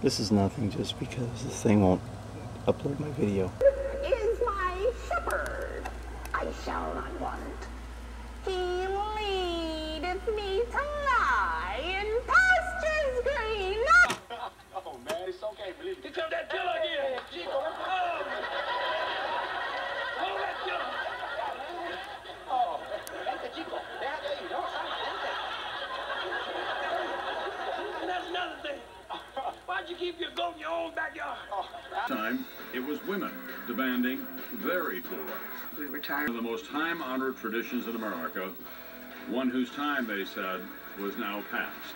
This is nothing just because this thing won't upload my video. Is my shepherd. I shall not want. He leadeth me to lie in pastures green. Oh man, it's okay. Believe me. Here comes that killer again. Keep your goat in your own backyard? Oh, time, it was women demanding very equal rights. We retired. One of the most time-honored traditions in America, one whose time, they said, was now past.